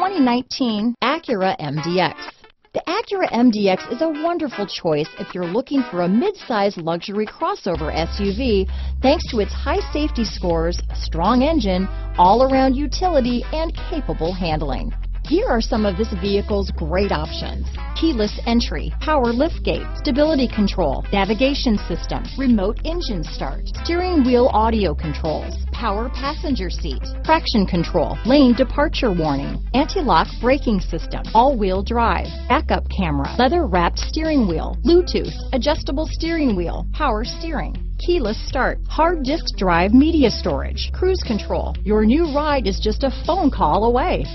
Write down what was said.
2019 Acura MDX. The Acura MDX is a wonderful choice if you're looking for a mid-size luxury crossover SUV thanks to its high safety scores, strong engine, all-around utility, and capable handling. Here are some of this vehicle's great options. Keyless entry, power liftgate, stability control, navigation system, remote engine start, steering wheel audio controls, power passenger seat, traction control, lane departure warning, anti-lock braking system, all-wheel drive, backup camera, leather wrapped steering wheel, Bluetooth, adjustable steering wheel, power steering, keyless start, hard disk drive media storage, cruise control. Your new ride is just a phone call away.